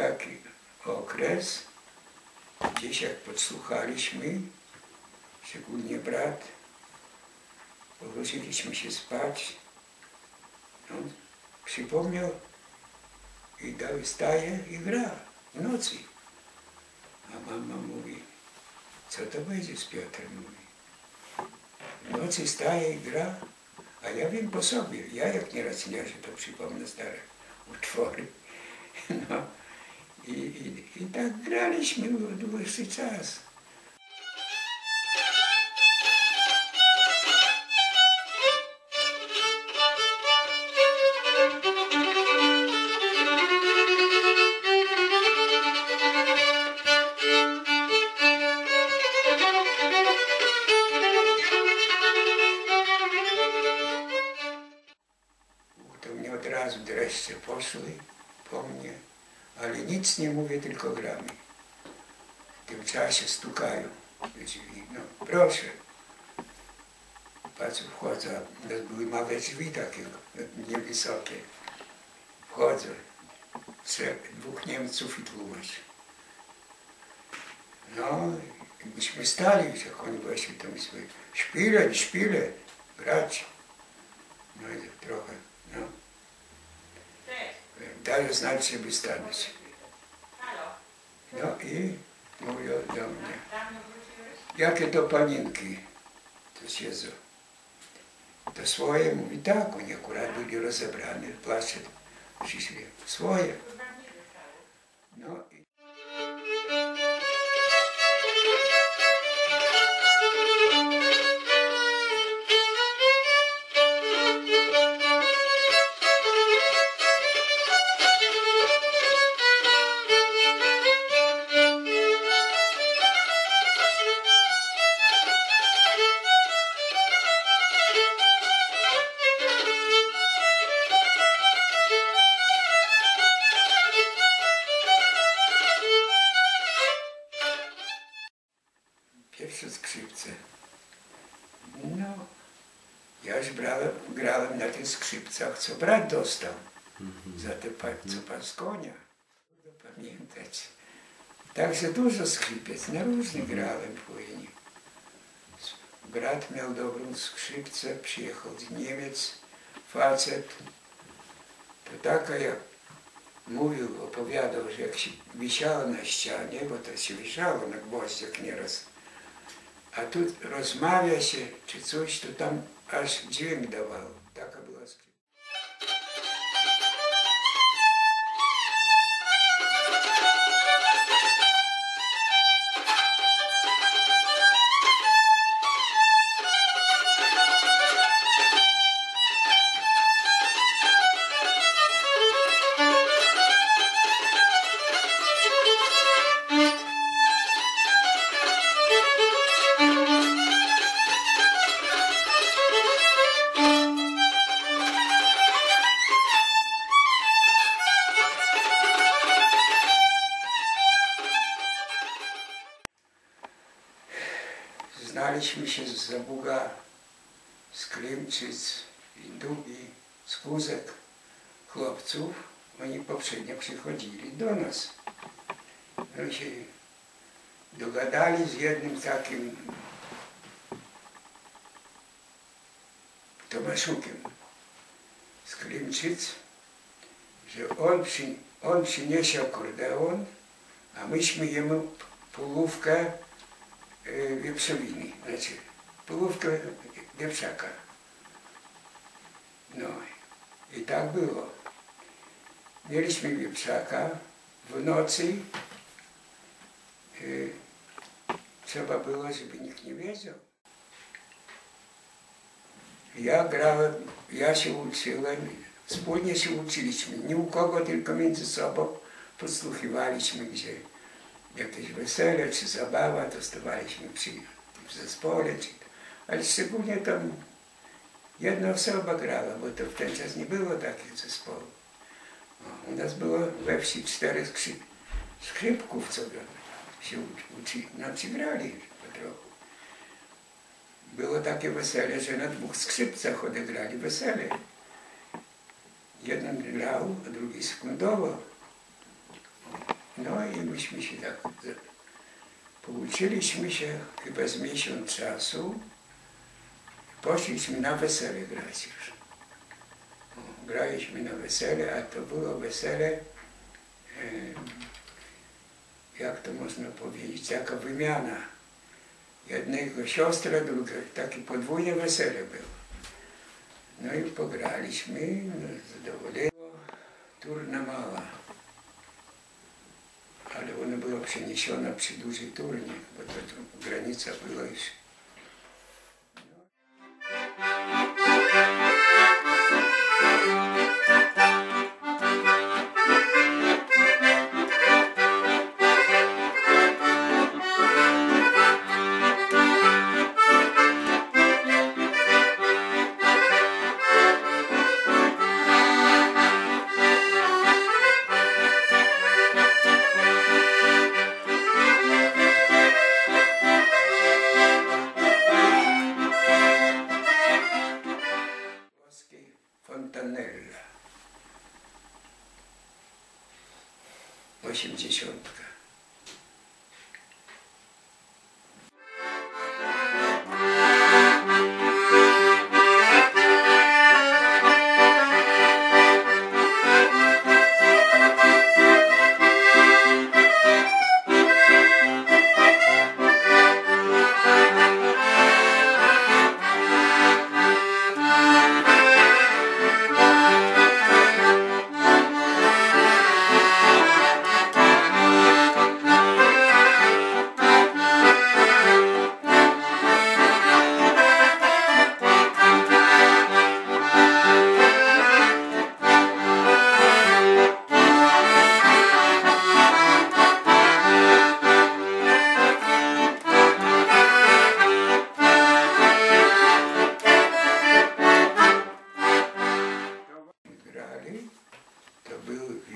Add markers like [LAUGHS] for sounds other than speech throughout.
taki okres, gdzieś jak podsłuchaliśmy, szczególnie brat, położyliśmy się spać, on przypomniał i dał, staje i gra w nocy. A mama mówi, co to będzie z Piotrem? Mówi. W nocy staje i gra, a ja wiem po sobie. Ja jak nieraz leżę, to przypomnę stare utwory. [LAUGHS] No. I, i, I tak graliśmy dłuższy czas. Od razu dreszcze poszły po mnie, ale nic nie mówię, tylko gramy. W tym czasie stukają do drzwi. No, proszę. Patrzę, wchodzę, nas były małe drzwi takie, niewysokie. Wchodzę, trzech, dwóch Niemców i tłumacz. No, myśmy stali, jak oni właśnie tam sobie, szpile, szpile, grać. No i trochę, Dają znać, żeby stanąć. No i mówią do mnie, jakie to panienki tu siedzą. To swoje, mówi tak, oni akurat byli rozebrane, plasze przyszli, swoje. No skrzypcach, co brat dostał za te co pan z konia. Pamiętać. Także dużo skrzypiec, na różnych grałem później. Brat miał dobrą skrzypcę, przyjechał z Niemiec, facet. To taka jak mówił, opowiadał, że jak się wisiało na ścianie, bo to się wisiało na gwoździach nieraz, a tu rozmawia się czy coś, to tam aż dźwięk dawało. Znaliśmy się z Zabuga, z Klimczyc, i Dubi, z Kuzek, chłopców. Oni poprzednio przychodzili do nas. No się dogadali z jednym takim Tomaszukiem z Klimczyc, że on, przy, on przyniesie akordeon, a myśmy jemu połówkę wieprzowiny, znaczy połówkę wieprzaka. No i tak było. Mieliśmy wieprzaka, w nocy y, trzeba było, żeby nikt nie wiedział. Ja grałem, ja się uczyłem, wspólnie się uczyliśmy, nie u kogo, tylko między sobą podsłuchiwaliśmy, gdzie jakieś wesele czy zabawa, dostawaliśmy przy, w zespole, czy, ale szczególnie tam jedna osoba grała, bo to w ten czas nie było takich zespołów. O, u nas było we wsi cztery skrzy, skrzypków, co się uczy, znaczy grali po trochu. Było takie wesele, że na dwóch skrzypcach odegrali wesele. Jeden grał, a drugi sekundował. No i myśmy się tak pouczyliśmy się chyba z miesiąc czasu. Poszliśmy na wesele grać już. Graliśmy na wesele, a to było wesele, jak to można powiedzieć, taka wymiana. Jednego siostra, druga, takie podwójne wesele było. No i pograliśmy, no, zadowolenie. Turna mała. Ale ona była przeniesiona przy duży turniej, bo to, to granica była już. Fontanella. Osiemdziesiątka.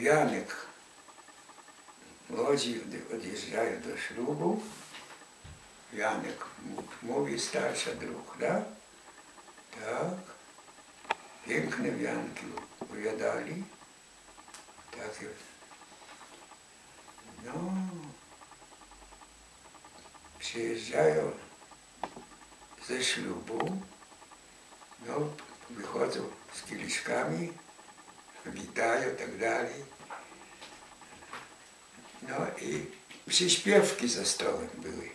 Wianek. Młodzi od- odjeżdżają do ślubu. Janek mówi starsza druga. Tak. Piękne wianki opowiadali. Takie. No. Przyjeżdżają ze ślubu. No, wychodzą z kieliszkami, witają i tak dalej. No i przyśpiewki za stołem były.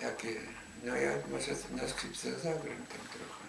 Takie, no ja może na skrzypce zagram tam trochę.